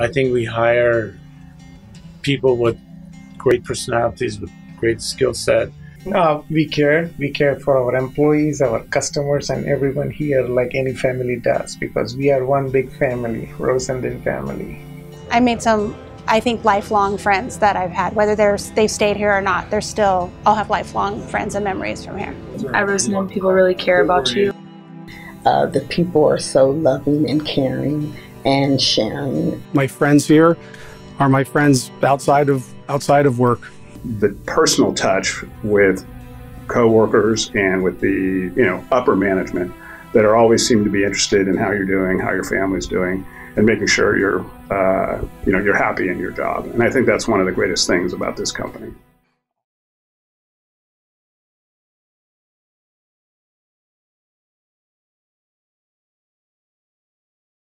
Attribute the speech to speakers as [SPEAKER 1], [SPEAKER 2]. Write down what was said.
[SPEAKER 1] I think we hire people with great personalities, with great skill set.
[SPEAKER 2] Uh, we care. We care for our employees, our customers, and everyone here like any family does because we are one big family, Rosendin family.
[SPEAKER 3] I made some, I think, lifelong friends that I've had. Whether they're, they've stayed here or not, they're still, I'll have lifelong friends and memories from here.
[SPEAKER 4] At Rosendin, people really care about you.
[SPEAKER 5] Uh, the people are so loving and caring and sharing.
[SPEAKER 6] My friends here are my friends outside of outside of work.
[SPEAKER 7] The personal touch with coworkers and with the you know upper management that are always seem to be interested in how you're doing, how your family's doing, and making sure you're uh, you know you're happy in your job. And I think that's one of the greatest things about this company.